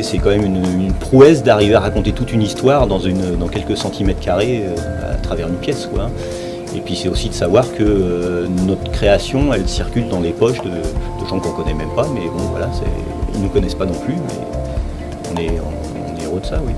c'est quand même une, prouesse d'arriver à raconter toute une histoire dans, une, dans quelques centimètres carrés euh, à travers une pièce. Quoi. Et puis c'est aussi de savoir que euh, notre création, elle circule dans les poches de, gens qu'on ne connaît même pas, mais bon voilà, ils ne nous connaissent pas non plus, mais on est, on est heureux de ça, oui.